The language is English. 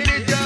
Anytime.